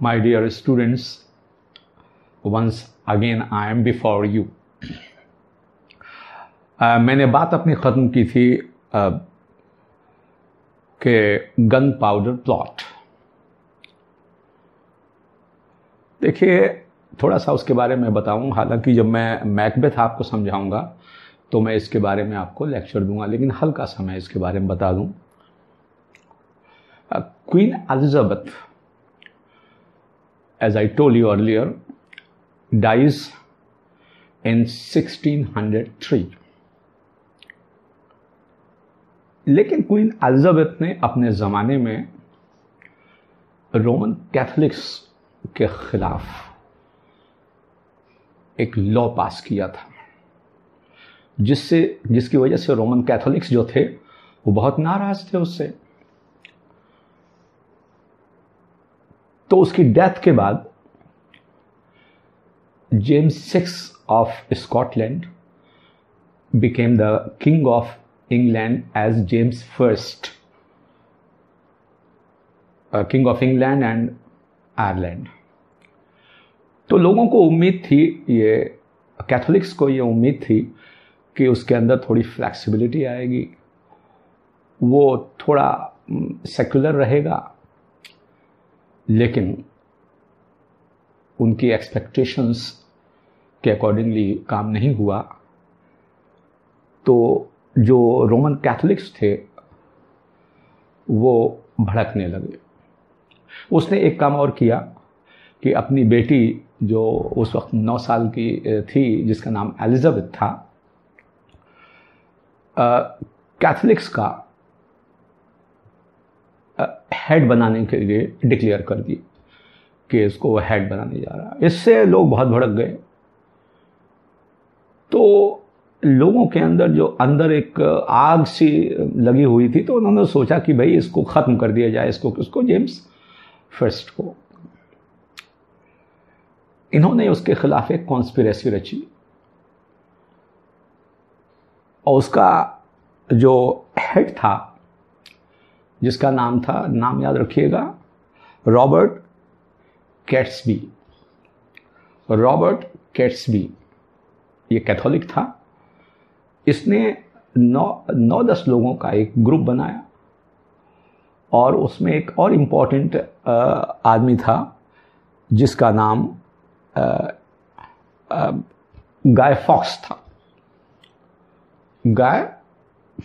my dear students, once again I am before you. Uh, मैंने बात अपनी ख़त्म की थी uh, कि गन पाउडर प्लॉट देखिए थोड़ा सा उसके बारे में बताऊँ। हालाँकि जब मैं मैकबेथ आपको समझाऊँगा तो मैं इसके बारे में आपको लेक्चर दूँगा लेकिन हल्का सा मैं इसके बारे में बता दूँ। Queen Elizabeth as I told you earlier, dies in 1603. लेकिन क्वीन एलिजाबेथ ने अपने ज़माने में रोमन कैथोलिक्स के खिलाफ एक लॉ पास किया था जिससे जिसकी वजह से रोमन कैथोलिक्स जो थे वो बहुत नाराज़ थे उससे तो उसकी डेथ के बाद James six of Scotland became the king of England as James first king of England and Ireland तो लोगों को उम्मीद थी ये कैथोलिक्स को ये उम्मीद थी कि उसके अंदर थोड़ी फ्लैक्सिबिलिटी आएगी। वो थोड़ा सेकुलर रहेगा। लेकिन उनकी एक्सपेक्टेशंस के अकॉर्डिंगली काम नहीं हुआ। तो जो रोमन कैथोलिक्स थे, वो भड़कने लगे। उसने एक काम और किया कि अपनी बेटी जो उस वक्त नौ साल की थी, जिसका नाम एलिजाबेथ था कैथोलिक्स का हेड बनाने के लिए डिक्लेयर कर दी कि इसको हेड बनाने जा रहा है। इससे लोग बहुत भड़क गए। तो लोगों के अंदर जो अंदर एक आग सी लगी हुई थी तो उन्होंने सोचा कि भाई इसको ख़त्म कर दिया जाए, इसको किसको जेम्स फ़र्स्ट को। इन्होंने उसके खिलाफ एक कॉन्स्पिरेसी रची। और उसका जो हेड था जिसका नाम था, नाम याद रखिएगा, रॉबर्ट कैट्सबी। रॉबर्ट कैट्सबी, ये कैथोलिक था। इसने नौ नौ दस लोगों का एक ग्रुप बनाया और उसमें एक और इंपॉर्टेंट आदमी था जिसका नाम गाय फॉक्स था। गाय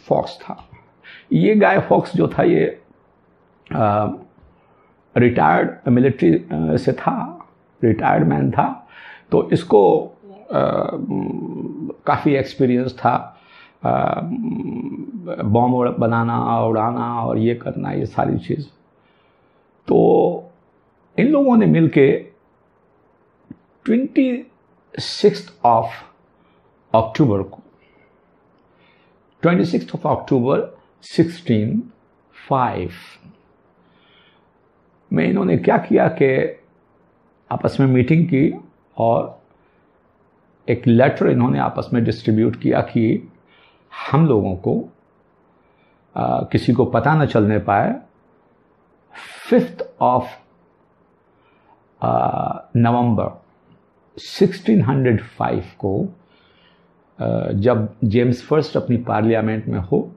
फॉक्स था। ये गाय फॉक्स जो था, ये रिटायर्ड मिलिट्री से था रिटायर्ड मैन था तो इसको काफ़ी एक्सपीरियंस था बॉम्ब बनाना, उड़ाना और ये करना, ये सारी चीज़। तो इन लोगों ने मिलके ट्वेंटी सिक्स ऑफ़ अक्टूबर को twenty six of October sixteen five. में इन्होंने क्या किया कि आपस में मीटिंग की और एक लेटर इन्होंने आपस में डिस्ट्रीब्यूट किया कि हम लोगों को आ, किसी को पता न चलने पाए। फिफ्थ ऑफ़ नवंबर 1605 को आ, जब जेम्स फ़र्स्ट अपनी पार्लियामेंट में हो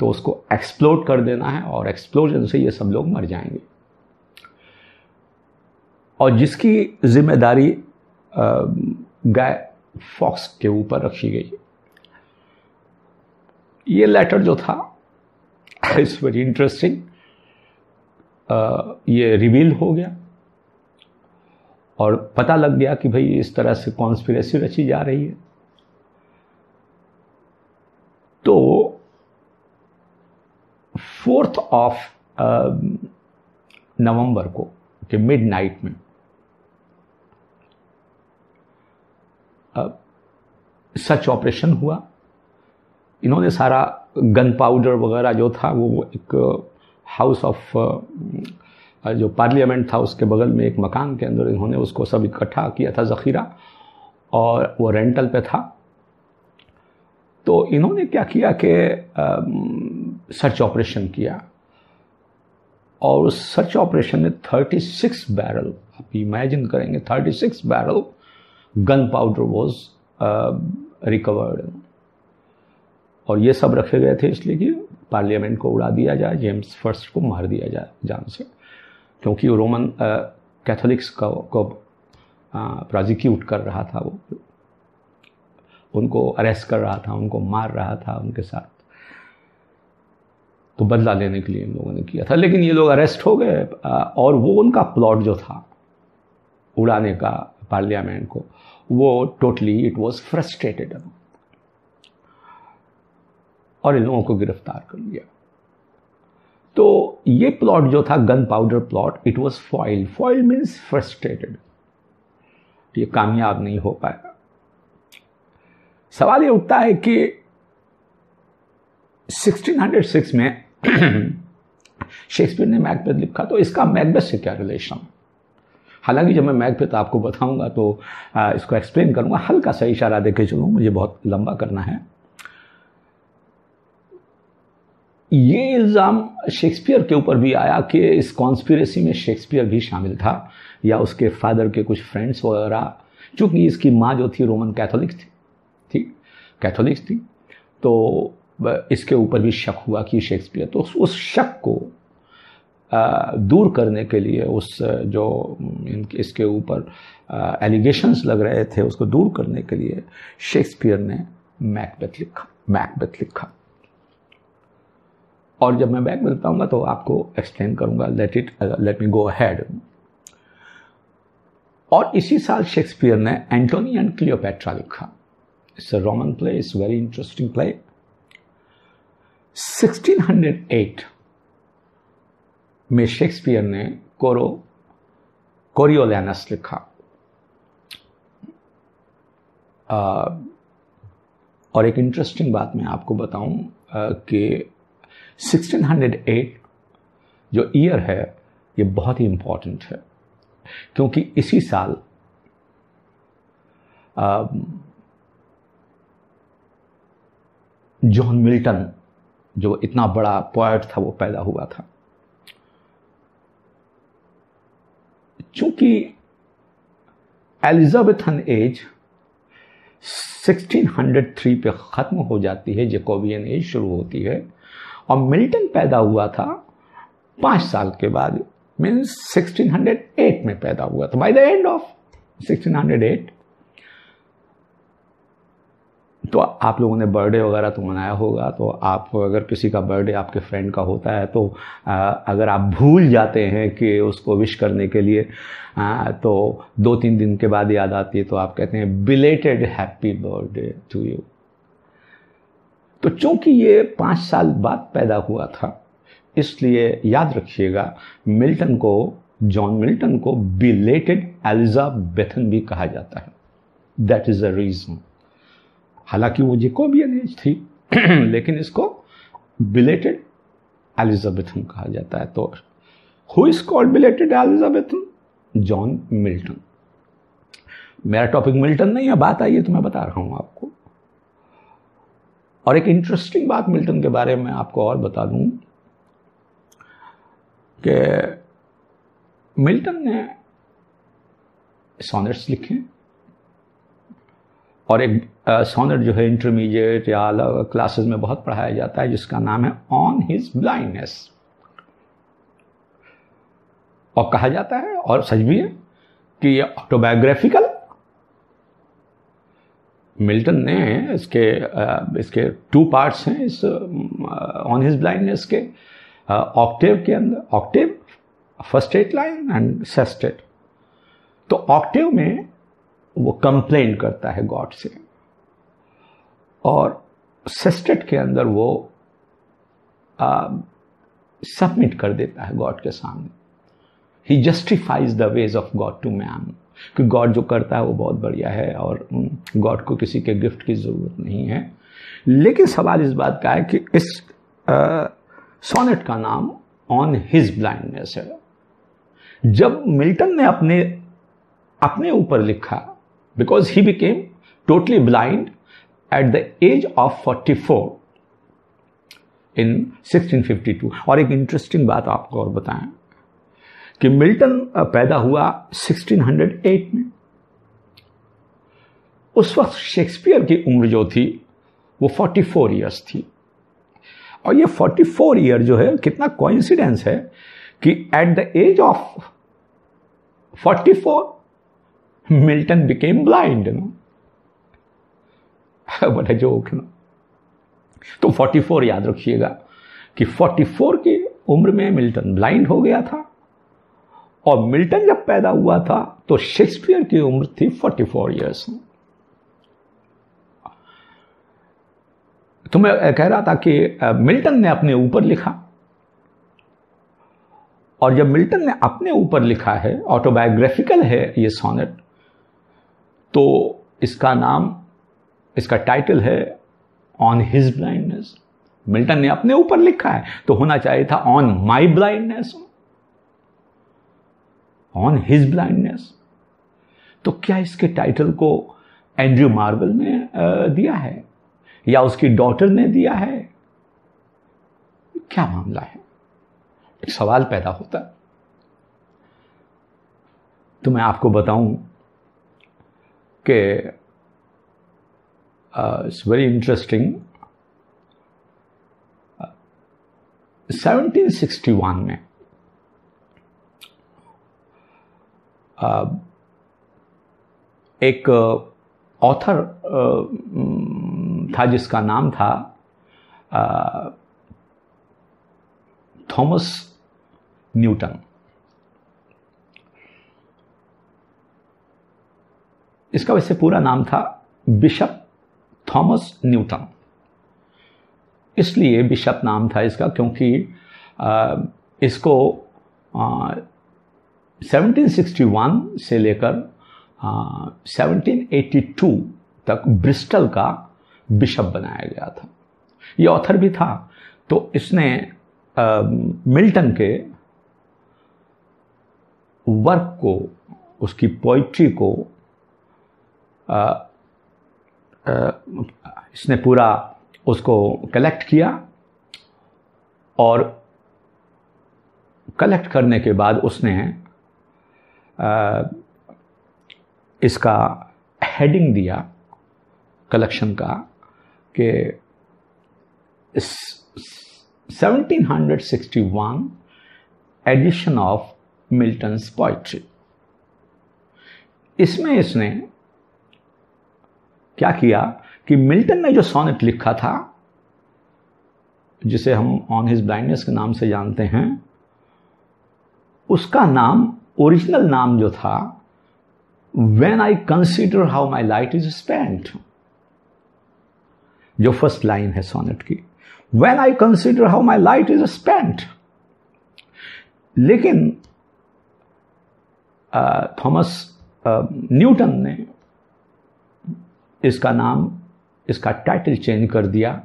तो उसको एक्सप्लोड कर देना है और एक्सप्लोजन से ये सब लोग मर जाएँगे। और जिसकी ज़िम्मेदारी गाय फॉक्स के ऊपर रखी गई, ये लेटर जो था इट्स वेरी इंटरेस्टिंग ये रिवील हो गया और पता लग गया कि भाई इस तरह से कॉन्स्पिरेसी रची जा रही है। तो फोर्थ ऑफ़ नवंबर को के मिड नाइट में सच ऑपरेशन हुआ। इन्होंने सारा गन पाउडर वगैरह जो था, वो एक हाउस ऑफ़ जो पार्लियामेंट था, उसके बगल में एक मकान के अंदर इन्होंने उसको सब इकट्ठा किया था, ज़ख़ीरा, और वो रेंटल पे था। तो इन्होंने क्या किया कि सर्च ऑपरेशन किया। और उस सर्च ऑपरेशन में 36 बैरल, आप इमेजिन करेंगे 36 barrel gun powder was recovered और ये सब रखे गए थे इसलिए कि पार्लियामेंट को उड़ा दिया जाए जेम्स फ़र्स्ट को मार दिया जाए जान से। क्योंकि रोमन कैथोलिक्स का, को प्रोजिक्यूट कर रहा था वो। उनको अरेस्ट कर रहा था, उनको मार रहा था उनके साथ। तो बदला लेने के लिए इन लोगों ने किया था। लेकिन ये लोग अरेस्ट हो गए और वो उनका प्लॉट जो था, उड़ाने का पार्लियामेंट को, वो टोटली इट वॉज़ फ्रस्ट्रेटेड और इन लोगों को गिरफ़्तार कर लिया। तो ये प्लॉट जो था gun powder plot it was foil foil means frustrated ये कामयाब नहीं हो पाया। सवाल ये उठता है कि 1606 में शेक्सपियर ने मैकबेथ लिखा तो इसका मैकबेथ से क्या रिलेशन हालाँकि जब मैं मैकबेथ आपको बताऊँगा तो इसको एक्सप्लेन करूँगा। हल्का सा इशारा देके चलूँ, मुझे बहुत लंबा करना है। ये इल्ज़ाम शेक्सपियर के ऊपर भी आया कि इस कॉन्स्पिरसी में शेक्सपियर भी शामिल था, या उसके फादर के कुछ फ्रेंड्स वगैरह चूँकि इसकी माँ जो थी रोमन कैथोलिक थी। ठीक? कैथोलिक थी। तो इसके ऊपर भी शक हुआ कि शेक्सपियर तो उस शक को दूर करने के लिए उस, जो इसके ऊपर एलिगेशंस लग रहे थे, उसको दूर करने के लिए शेक्सपियर ने मैकबेथ लिखा मैकबेथ लिखा। और जब मैं बैक पाऊँगा तो आपको एक्सप्लेन करूँगा let it let me go ahead और इसी साल शेक्सपियर ने एंटोनी एंड क्लियोपेट्रा लिखा। It's a Roman play it's very interesting play 1608 में शेक्सपियर ने कोरो कोरियोलैनस लिखा। आ, और एक इंटरेस्टिंग बात मैं आपको बताऊँ कि 1608 जो ईयर है ये बहुत ही इंपॉर्टेंट है क्योंकि इसी साल जॉन मिल्टन जो इतना बड़ा पोएट था, वो पैदा हुआ था। चूँकि एलिजाबेथन एज 1603 पे ख़त्म हो जाती है, जेकोबियन एज शुरू होती है, और मिल्टन पैदा हुआ था पाँच साल के बाद मीन्स 1608 में पैदा हुआ था। बाय द एंड ऑफ़ 1608 तो आप लोगों ने बर्थडे वगैरह तो मनाया होगा तो आप अगर किसी का बर्थडे आपके फ्रेंड का होता है तो आ, अगर आप भूल जाते हैं कि उसको विश करने के लिए आ, तो दो तीन दिन के बाद याद आती है तो आप कहते हैं belated happy birthday to you तो चूँकि ये पाँच साल बाद पैदा हुआ था इसलिए याद रखिएगा मिल्टन को जॉन मिल्टन को बिलेटेड एलिजाबेथन भी कहा जाता है। दैट इज़ अ रीजन हालाँकि वो जेकोबियन एज थी, लेकिन इसको बिलेटेड एलिजाबेथन कहा जाता है। तो who is called belated Elizabethan John Milton मेरा टॉपिक मिल्टन नहीं है, बात आई है तो मैं बता रहा हूँ आपको। और एक इंटरेस्टिंग बात मिल्टन के बारे में आपको और बता दूँ कि मिल्टन ने सॉनेट्स लिखे। और एक सोनेट जो है इंटरमीडिएट या अलग क्लासेस में बहुत पढ़ाया जाता है, जिसका नाम है ऑन हिज ब्लाइंडनेस और कहा जाता है, और सच भी है, कि ये ऑटोबायोग्राफिकल मिल्टन ने इसके इसके टू पार्ट्स हैं इस ऑन हिज ब्लाइंडनेस के ऑक्टेव के अंदर octave first eight line and sestet तो ऑक्टेव में वो कंप्लेन करता है गॉड से। और सेस्टेट के अंदर वो सबमिट कर देता है गॉड के सामने। He justifies the ways of God to man कि गॉड जो करता है वो बहुत बढ़िया है और गॉड को किसी के गिफ्ट की ज़रूरत नहीं है। लेकिन सवाल इस बात का है कि इस सोनेट का नाम ऑन हिज ब्लाइंडनेस है। जब मिल्टन ने अपने अपने ऊपर लिखा because he became totally blind at the age of 44 इन 1652 और एक इंटरेस्टिंग बात आपको और बताएँ कि मिल्टन पैदा हुआ 1608 में। उस वक्त शेक्सपियर की उम्र जो थी, वो 44 इयर्स थी। और ये 44 ईयर जो है, कितना कोइंसिडेंस है कि at the age of 44 Milton became blind no but joke ना तो 44 याद रखिएगा कि 44 की उम्र में मिल्टन ब्लाइंड हो गया था। और मिल्टन जब पैदा हुआ था तो शेक्सपियर की उम्र थी 44 इयर्स तो मैं कह रहा था कि मिल्टन ने अपने ऊपर लिखा। और जब मिल्टन ने अपने ऊपर लिखा है ऑटोबायोग्राफिकल है ये सोनेट तो इसका नाम, इसका टाइटल है ऑन हिज ब्लाइंडनेस मिल्टन ने अपने ऊपर लिखा है तो होना चाहिए था on my blindness on his blindness तो क्या इसके टाइटल को एंड्रयू मार्बल ने दिया है? या उसकी डॉटर ने दिया है? क्या मामला है? एक सवाल पैदा होता है। तो मैं आपको बताऊँ कि इट्स वेरी इंटरेस्टिंग 1761 में uh, एक ऑथर था जिसका नाम था थॉमस न्यूटन इसका वैसे पूरा नाम था बिशप थॉमस न्यूटन। इसलिए बिशप नाम था इसका क्योंकि इसको आ, 1761 से लेकर 1782 तक ब्रिस्टल का बिशप बनाया गया था। ये ऑथर भी था। तो इसने मिल्टन के वर्क को उसकी पोइट्री को इसने पूरा उसको कलेक्ट किया और कलेक्ट करने के बाद उसने इसका हेडिंग दिया कलेक्शन का कि 1761 एडिशन ऑफ़ मिल्टन्स पोइट्री इसमें इसने क्या किया कि मिल्टन ने जो सोनेट लिखा था, जिसे हम ऑन हिज ब्लाइंडनेस के नाम से जानते हैं, उसका नाम, ओरिजिनल नाम जो था when I consider how my light is spent जो फ़र्स्ट लाइन है सोनेट की। When I consider how my light is spent लेकिन थॉमस न्यूटन ने इसका नाम, इसका टाइटल चेंज कर दिया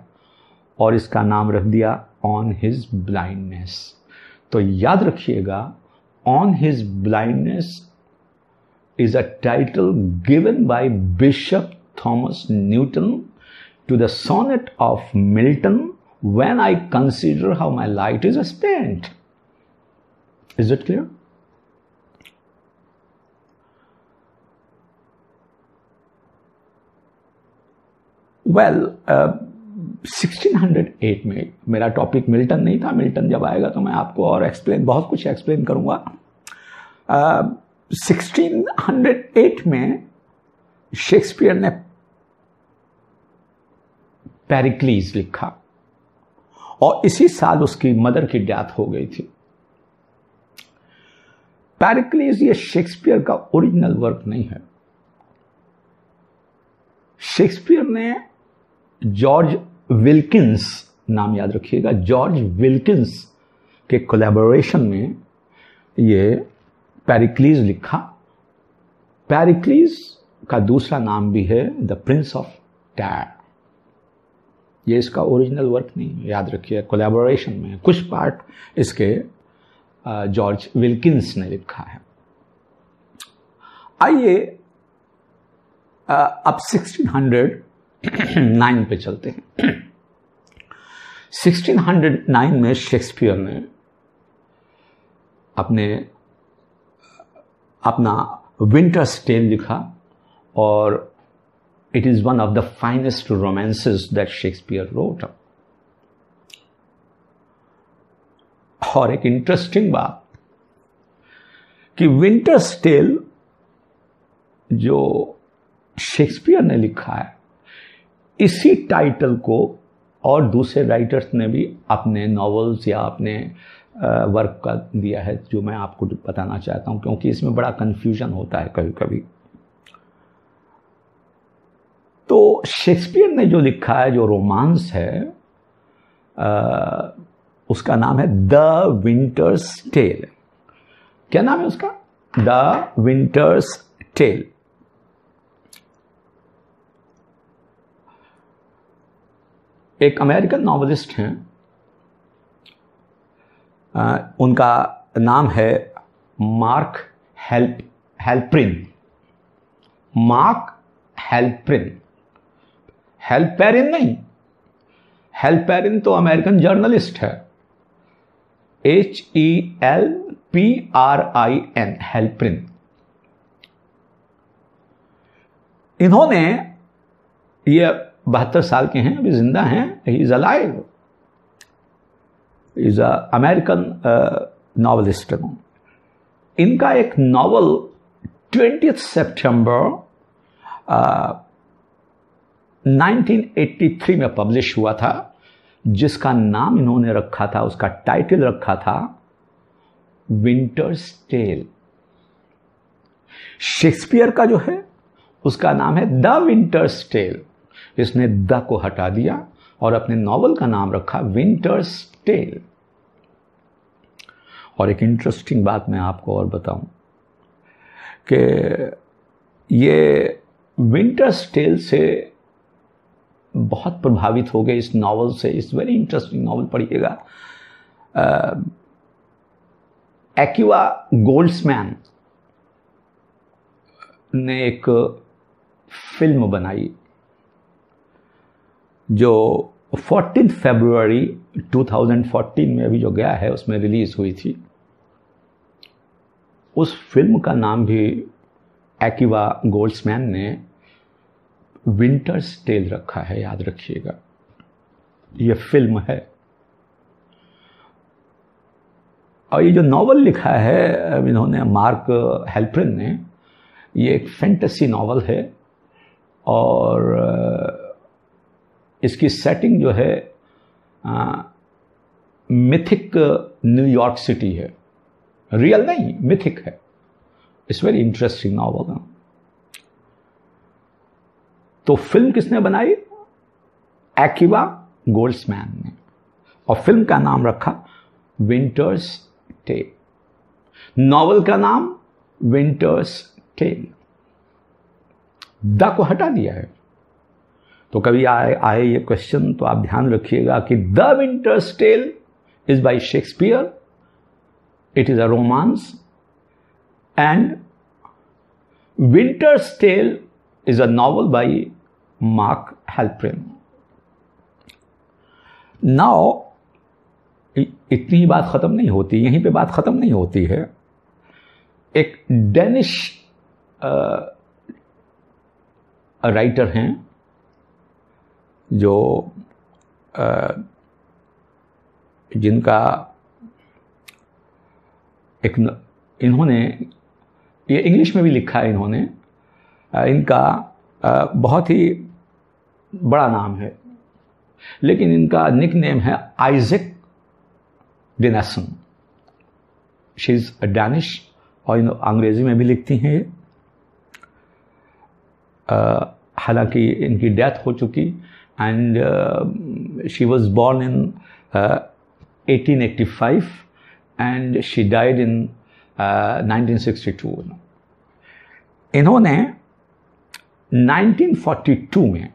और इसका नाम रख दिया ऑन हिज ब्लाइंडनेस तो याद रखिएगा on his blindness is a title given by bishop Thomas Newton to the sonnet of Milton when I consider how my light is spent. Is it clear? Well well, uh, 1608 में मेरा topic Milton नहीं था। Milton जब आएगा तो मैं आपको और एक्सप्लेन बहुत कुछ एक्सप्लेन करूँगा। हंड्रेड एट में शेक्सपियर ने पेरिक्लीज लिखा और इसी साल उसकी मदर की डेथ हो गई थी। पेरिक्लीज ये शेक्सपियर का ओरिजिनल वर्क नहीं है। शेक्सपियर ने जॉर्ज विल्किंस नाम याद रखिएगा जॉर्ज विल्किंस के कोलेबोरेशन में ये पैरिक्लीज लिखा। पैरिक्लीज का दूसरा नाम भी है द प्रिंस ऑफ़ टैर ये इसका ओरिजिनल वर्क नहीं, याद रखिए कोलेबोरेशन में। कुछ पार्ट इसके जॉर्ज विल्किंस ने लिखा है। आइए अब 1609 पे चलते हैं। 1609 में शेक्सपियर ने अपने, अपना विंटर स्टेल लिखा और it is one of the finest romances that Shakespeare wrote. और एक इंटरेस्टिंग बात कि विंटर स्टेल जो शेक्सपियर ने लिखा है इसी टाइटल को और दूसरे राइटर्स ने भी अपने नॉवेल्स या अपने वर्क का दिया है जो मैं आपको बताना चाहता हूँ क्योंकि इसमें बड़ा कंफ्यूजन होता है कभी कभी तो शेक्सपियर ने जो लिखा है जो रोमांस है आ, उसका नाम है द विंटर्स टेल क्या नाम है उसका? द विंटर्स टेल एक अमेरिकन नॉवलिस्ट हैं। उनका नाम है Mark help, Helprin. Mark Helprin. Halperin नहीं। हेल्पेरिन तो अमेरिकन जर्नलिस्ट है। H E L P R I N Helprin. इन्होंने ये बहत्तर साल के हैं, अभी ज़िंदा हैं he is alive is a American novelist इनका एक नॉवल ट्वेंटी सितंबर 1983 में पब्लिश हुआ था, जिसका नाम इन्होंने रखा था, उसका टाइटल रखा था विंटर्स टेल शेक्सपियर का जो है, उसका नाम है द विंटर्स टेल इसने द को हटा दिया और अपने नॉवल का नाम रखा विंटर्स टेल। और एक इंटरेस्टिंग बात मैं आपको और बताऊँ कि ये विंटर्स टेल से बहुत प्रभावित हो गए इस नावल से। इस वेरी इंटरेस्टिंग नावल पढ़िएगा। एक्वा गोल्ड्समैन ने एक फ़िल्म बनाई। जो फोर्टीन फरवरी 2014 में अभी जो गया है, उसमें रिलीज़ हुई थी। उस फ़िल्म का नाम भी एक्वा गोल्ड्समैन ने विंटर्स टेल रखा है, याद रखिएगा। यह फ़िल्म है। और ये जो नॉवल लिखा है, इन्होंने मार्क हेल्प्रिन ने, ये एक फैंटेसी नॉवल है। और इसकी सेटिंग जो है मिथिक न्यूयॉर्क सिटी है। रियल नहीं मिथिक है। इट्स वेरी इंटरेस्टिंग नॉवल तो फ़िल्म किसने बनाई? एक्वा गोल्ड्समैन ने। और फ़िल्म का नाम रखा विंटर्स टेल नॉवल का नाम विंटर्स टेल द को हटा दिया है। तो कभी आए आए ये क्वेश्चन तो आप ध्यान रखिएगा कि the winter's tale is by Shakespeare it is a romance and winter's tale is a novel by Mark Helprin now इतनी बात खत्म नहीं होती, यहीं पे बात खत्म नहीं होती है। एक डेनिश राइटर हैं। जो जिनका एक इन्होंने, ये इंग्लिश में भी लिखा है इन्होंने इनका बहुत ही बड़ा नाम है। लेकिन इनका निक नेम है Isak Dinesen. She is Danish और इन अंग्रेज़ी में भी लिखती हैं ये। हालाँकि इनकी डेथ हो चुकी and uh, she was born in uh, 1885 and she died in uh, 1962 इन्होंने 1942 में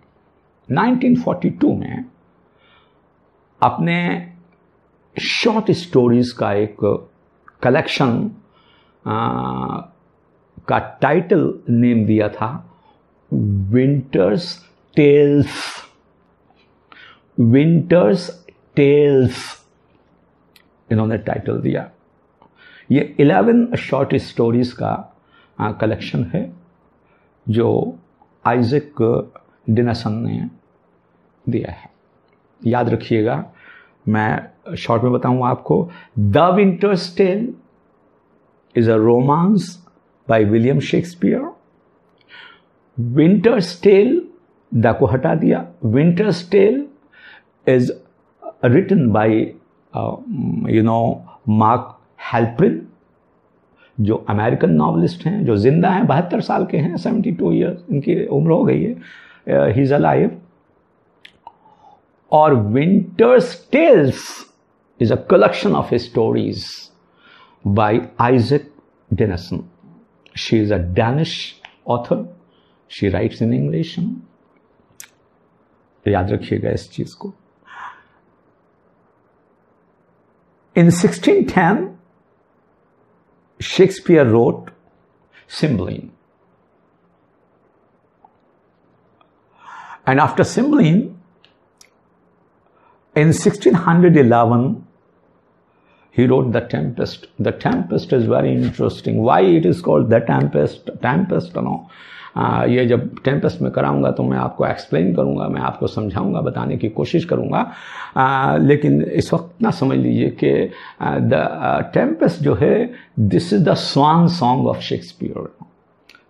1942 में अपने शॉर्ट स्टोरीज का एक कलेक्शन का टाइटल नेम दिया था विंटर्स टेल्स विंटर्स टेल्स इन्होंने टाइटल दिया। ये इलेवन शॉर्ट स्टोरीज का कलेक्शन है, जो आइजक डिनासन ने दिया है। याद रखिएगा, मैं शॉर्ट में बताऊँ आपको the winter's tale is a romance by William Shakespeare winter's tale the को हटा दिया। Winter's tale is written by you know Mark Helprin जो अमेरिकन नॉवलिस्ट हैं, जो ज़िंदा हैं, बहत्तर साल के हैं सेवेंटी टू ईयर्स इनकी उम्र हो गई है ही इज़ अलाइव और winter's tales is a collection of stories by Isak Dinesen she is a Danish author she writes in English याद रखिएगा इस चीज़ को। इन 1610 Shakespeare wrote Cymbeline. And after Cymbeline, in 1611, he wrote The Tempest. The Tempest is very interesting. Why it is called The Tempest? Tempest, you know, आ, ये जब Tempest में कराऊँगा तो मैं आपको एक्सप्लेन करूँगा मैं आपको समझाऊँगा बताने की कोशिश करूँगा। आ, लेकिन इस वक्त ना समझ लीजिए कि द टेम्पेस्ट जो है this is the swan song of Shakespeare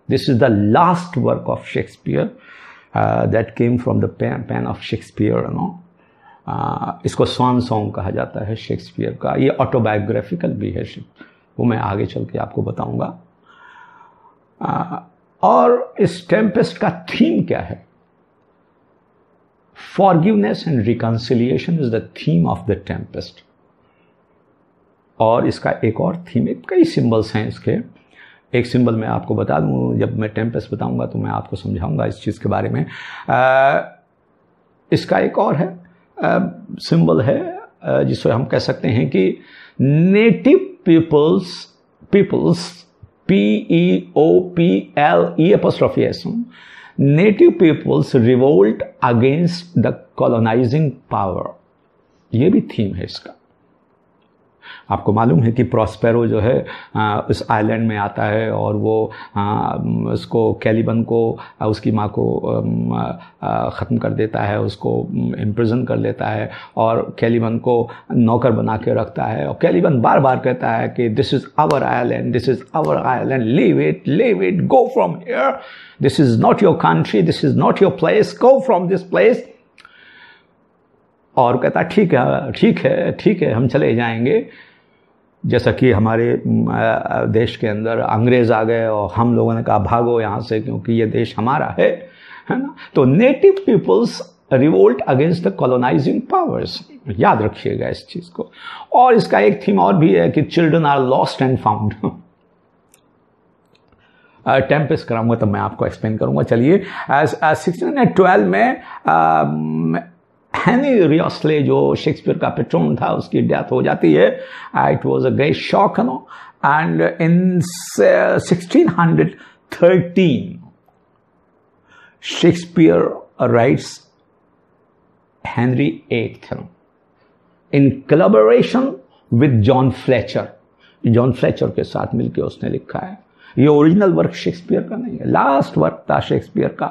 this is the last work of Shakespeare that came from the pen of Shakespeare no इसको स्वान सॉन्ग कहा जाता है शेक्सपियर का। ये ऑटोबायोग्राफिकल भी है वो मैं आगे चल के आपको बताऊँगा। और इस टेम्पेस्ट का थीम क्या है? Forgiveness and reconciliation is the theme of the tempest और इसका एक और थीम है कई सिंबल्स हैं इसके। एक सिंबल मैं आपको बता दूँ जब मैं टेम्पेस्ट बताऊँगा तो मैं आपको समझाऊँगा इस चीज़ के बारे में। आ, इसका एक और है सिंबल है जिसको हम कह सकते हैं कि native peoples peoples P O P L E apostrophe ऐसा native peoples revolt against the colonising power ये भी थीम है इसका। आपको मालूम है कि प्रॉस्पेरो जो है उस आइलैंड में आता है और वो उसको कैलिबन को उसकी माँ को ख़त्म कर देता है, उसको इम्प्रिजन कर लेता है और कैलिबन को नौकर बना के रखता है। और कैलिबन बार बार कहता है कि this is our island this is our island leave it leave it go from here this is not your country this is not your place go from this place और कहता, ठीक है ठीक है ठीक है, हम चले जाएँगे। जैसा कि हमारे देश के अंदर अंग्रेज़ आ गए और हम लोगों ने कहा, भागो यहाँ से क्योंकि ये देश हमारा है। है ना? तो native peoples revolt against the colonising powers याद रखिएगा इस चीज़ को। और इसका एक थीम और भी है कि children are lost and found tempest कराऊँगा तब मैं आपको एक्सप्लेन करूँगा। चलिए सिक्सटीन ट्वेल्व में हैनी रियसले, जो शेक्सपियर का पेट्रोन था, उसकी डेथ हो जाती है। It was a great shock no and in 1613 Shakespeare writes Henry eight in collaboration with John Fletcher John Fletcher के साथ मिलकर उसने लिखा है। ये ओरिजिनल वर्क शेक्सपियर का नहीं है। लास्ट वर्क था शेक्सपियर का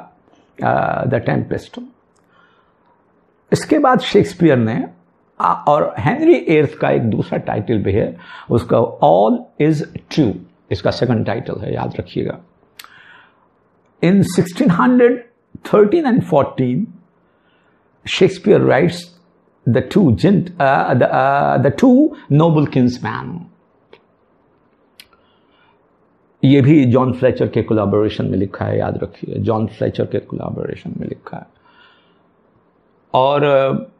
द टेम्पेस्ट इसके बाद शेक्सपियर ने और हेनरी एर्थ का एक दूसरा टाइटल भी है, उसका ऑल इज़ ट्रू इसका सेकंड टाइटल है, याद रखिएगा। In 1613 and 14 Shakespeare writes the two जिंट the to noble kinsmen ये भी जॉन फ्लेचर के कोलाबोरेशन में लिखा है, याद रखिए। जॉन फ्लेचर के कोलाबोरेशन में लिखा है। और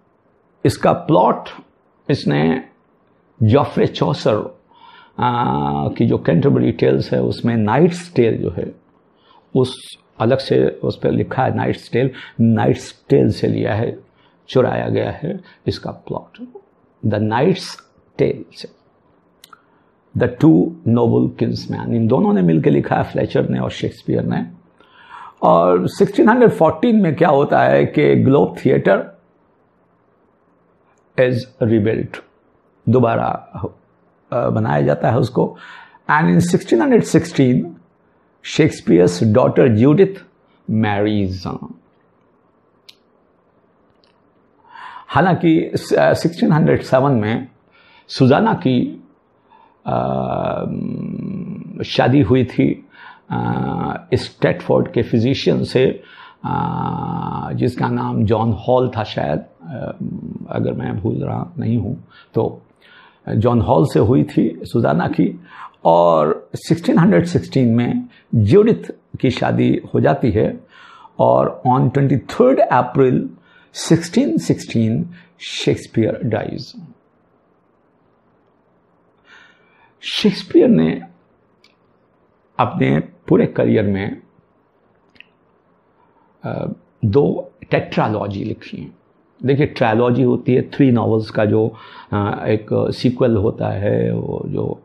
इसका प्लॉट इसने जॉफ्रे चौसर की जो कैंटरबरी टेल्स है, उसमें नाइट्स टेल जो है, उस अलग से उस पर लिखा है नाइट्स टेल नाइट्स टेल से लिया है, चुराया गया है इसका प्लॉट द नाइट्स टेल से। द टू नोबल किंग्समैन इन दोनों ने मिलकर लिखा है फ्लेचर ने और शेक्सपियर ने। और 1614 में क्या होता है कि ग्लोब थिएटर इज़ रिबिल्ट दोबारा बनाया जाता है उसको। And in 1616 Shakespeare's daughter Judith marries हालाँकि 1607 में सुजाना की शादी हुई थी। स्टेटफोर्ड के फिजिशियन से जिसका नाम जॉन हॉल था शायद अगर मैं भूल रहा नहीं हूँ तो जॉन हॉल से हुई थी सुजाना की, और 1616 में ज्यूडिथ की शादी हो जाती है, और on twenty third April 1616 Shakespeare dies Shakespeare ने अपने पूरे करियर में दो टेट्रालॉजी लिखी हैं। देखिए, ट्रायलॉजी होती है थ्री नॉवेल्स का जो एक सीक्वल होता है, वो जो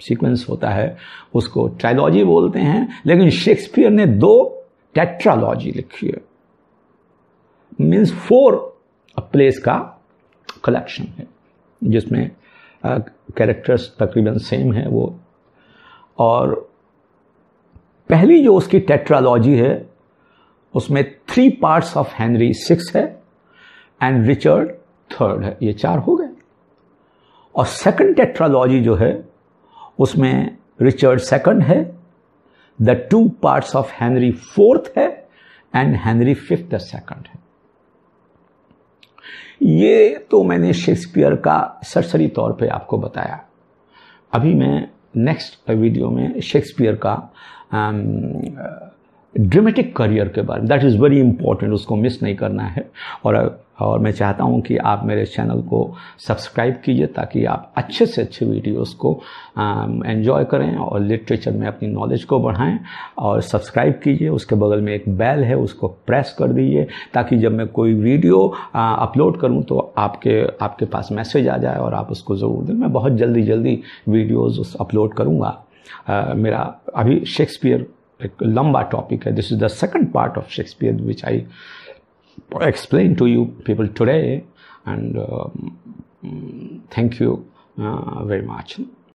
सीक्वेंस होता है, उसको ट्रायलॉजी बोलते हैं, लेकिन शेक्सपियर ने दो टेट्रालॉजी लिखी है। मीन्स फोर प्लेस का कलेक्शन है, जिसमें कैरेक्टर्स तकरीबन सेम है वो। और पहली जो उसकी टेट्रालॉजी है, उसमें three parts of Henry six है एंड रिचर्ड थर्ड है। ये चार हो गए। और सेकंड टेट्रालॉजी जो है, उसमें रिचर्ड सेकंड है the two parts of Henry fourth है एंड हेनरी फिफ्थ सेकंड है। ये तो मैंने शेक्सपियर का सरसरी तौर पे आपको बताया। अभी मैं नेक्स्ट वीडियो में शेक्सपियर का ड्रामेटिक करियर के बारे में। दैट इज़ वेरी इंपॉर्टेंट उसको मिस नहीं करना है। और और मैं चाहता हूँ कि आप मेरे चैनल को सब्सक्राइब कीजिए ताकि आप अच्छे से अच्छे वीडियोस को एंजॉय करें और लिटरेचर में अपनी नॉलेज को बढ़ाएँ। और सब्सक्राइब कीजिए, उसके बगल में एक बेल है, उसको प्रेस कर दीजिए ताकि जब मैं कोई वीडियो अपलोड करूँ तो आपके आपके पास मैसेज आ जाए और आप उसको ज़रूर दें। मैं बहुत जल्दी जल्दी वीडियोज़ अपलोड करूँगा। मेरा अभी शेक्सपियर एक लंबा टॉपिक है। This is the second part of Shakespeare which I explain to you people today and thank you very much